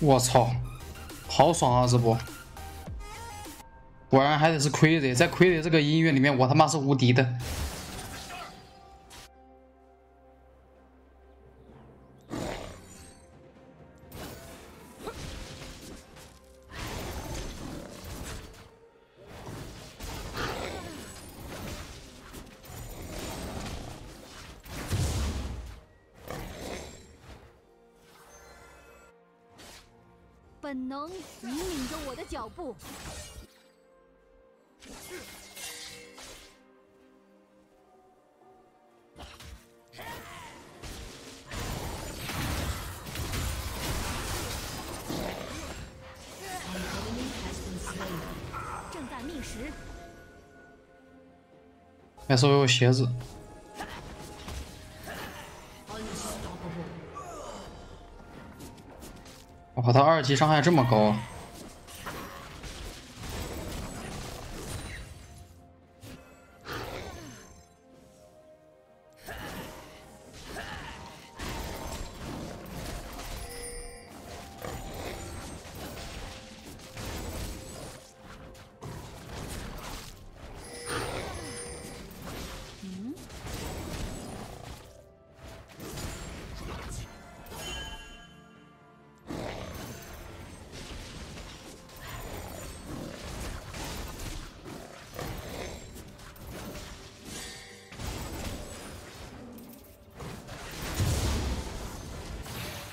我操，好爽啊！这不，果然还得是奎德，在奎德这个音乐里面，我他妈是无敌的。本能引领着我的脚步。正在觅食。还是我有鞋子。我靠，他二级伤害这么高！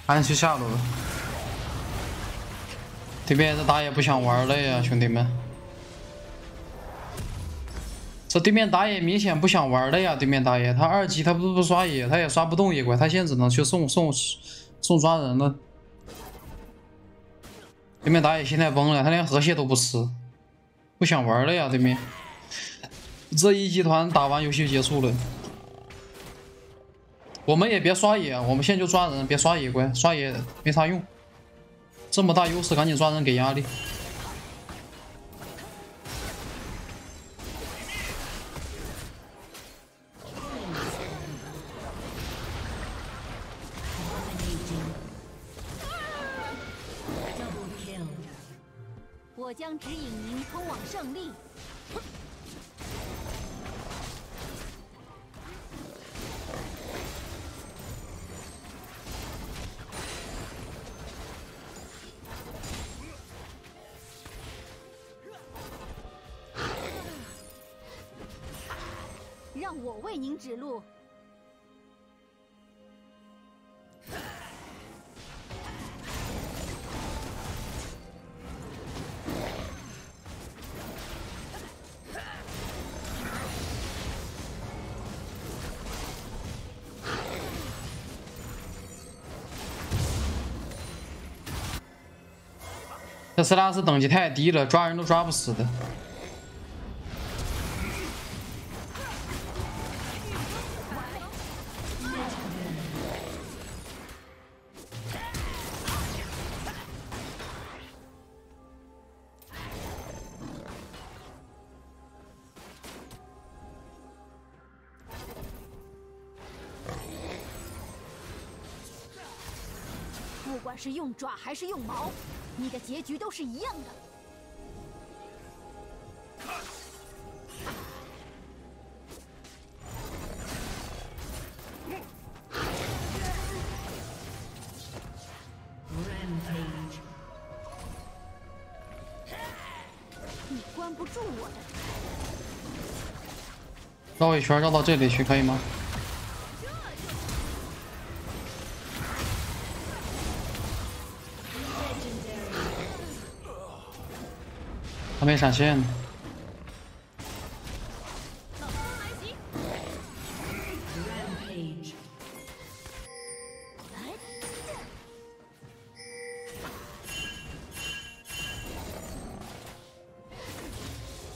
安去下路了，对面这打野不想玩了呀，兄弟们！这对面打野明显不想玩了呀，对面打野他二级他不不刷野，他也刷不动野怪，他现在只能去送送送抓人了。对面打野心态崩了，他连河蟹都不吃，不想玩了呀，对面。这一集团打完游戏结束了。我们也别刷野，我们现在就抓人，别刷野乖，刷野没啥用。这么大优势，赶紧抓人给压力。我为您指路。这斯拉斯等级太低了，抓人都抓不死的。管是用爪还是用矛，你的结局都是一样的。你关不住我的。绕一圈绕到这里去，可以吗？没闪现。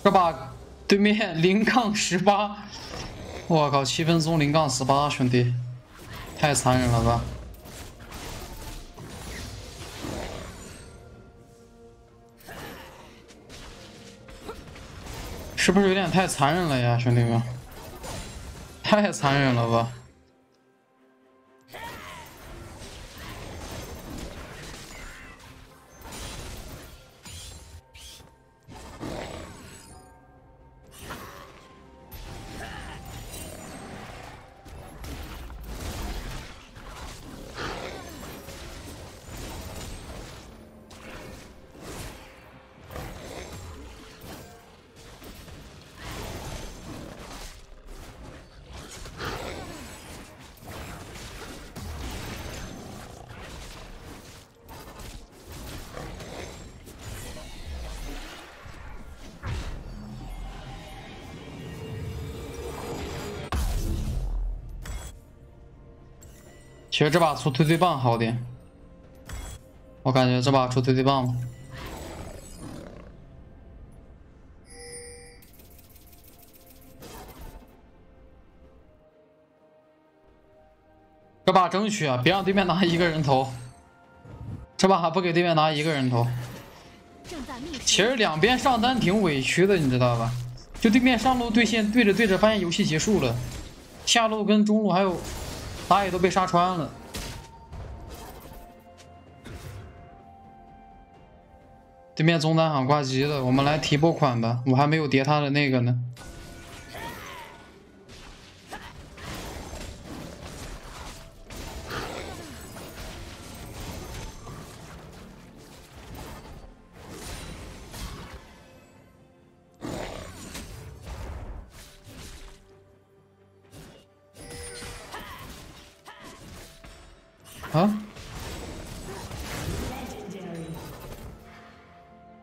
这把对面 零杠十八，我靠，七分钟零杠十八，兄弟，太残忍了吧！是不是有点太残忍了呀，兄弟们？太残忍了吧！觉得这把出推推棒好点，我感觉这把出推推棒这把争取啊，别让对面拿一个人头。这把还不给对面拿一个人头。其实两边上单挺委屈的，你知道吧？就对面上路对线对着对着，发现游戏结束了，下路跟中路还有。打野都被杀穿了，对面中单好像挂机了，我们来提波款吧，我还没有叠他的那个呢。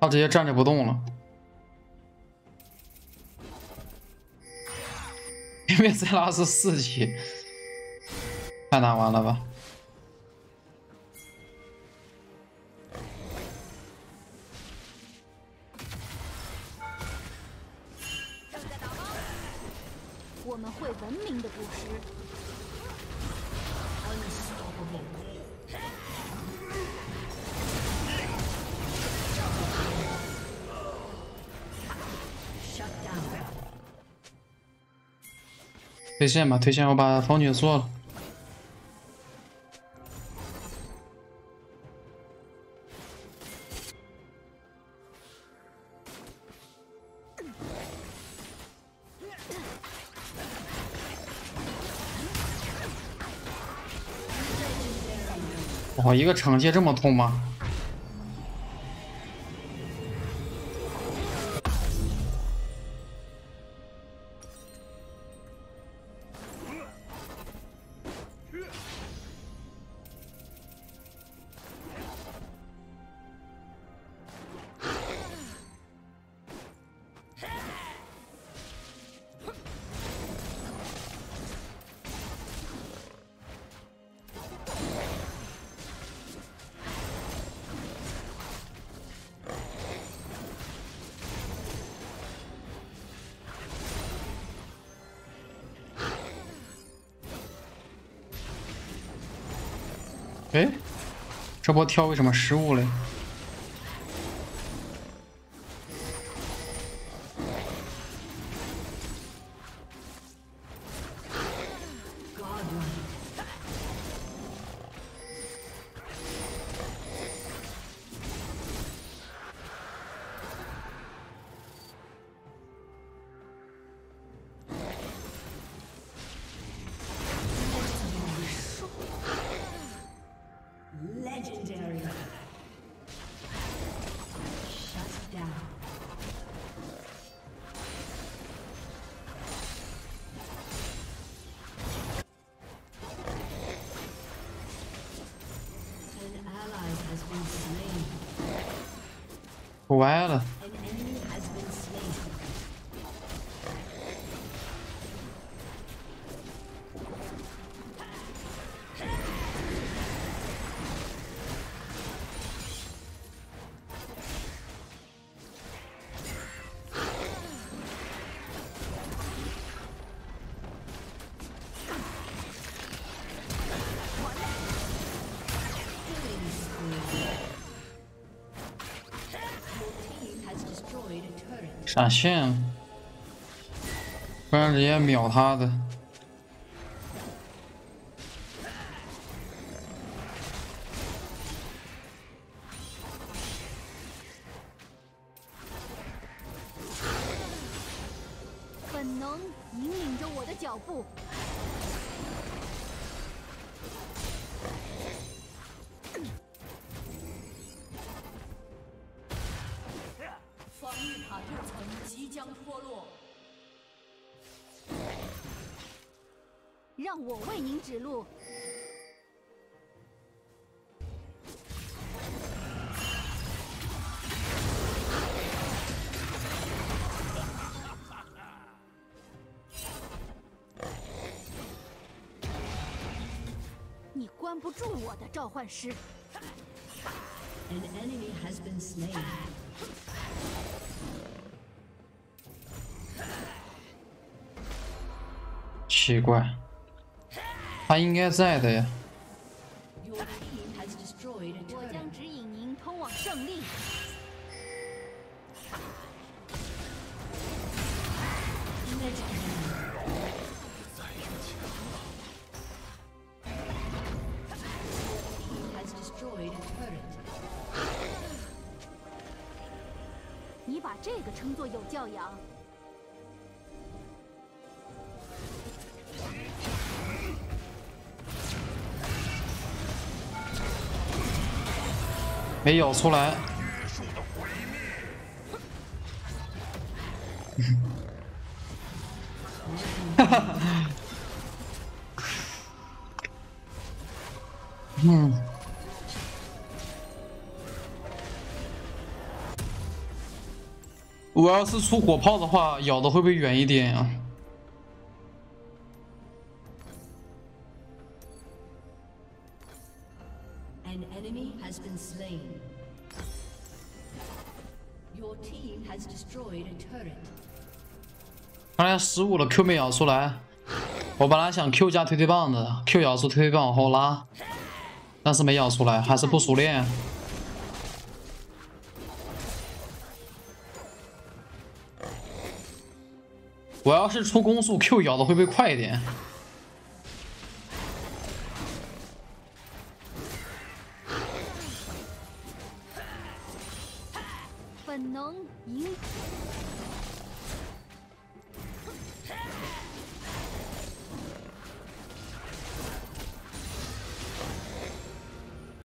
直接站着不动了，因为塞拉斯四级，太难玩了吧！我们会文明的捕食。推线吧，推线，我把风女做了。我一个惩戒这么痛吗？哎，这波跳为什么失误了？while. 闪现，不然直接秒他的。本能引领着我的脚步。让我为您指路。你关不住我的召唤师。奇怪。他应该在的呀。我将指引您通往胜利。你把这个称作有教养？没咬出来。哈哈。嗯。我要是出火炮的话，咬的会不会远一点呀？刚才失误了，Q 没咬出来。我本来想 Q 加推推棒的，Q 咬出推推棒往后拉，但是没咬出来，还是不熟练。我要是出攻速，Q 咬的会不会快一点？